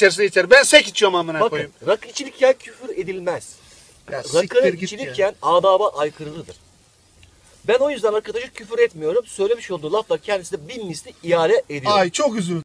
içerse içer. Ben sek içiyorum amına Bakın koyayım. rakı içilirken küfür edilmez. Ya siktir Rakı git içilirken adaba aykırıdır. Ben o yüzden arkadaşa küfür etmiyorum. Söylemiş olduğu lafla kendisine bin misli ihale ediyorum. Ay çok üzüldüm.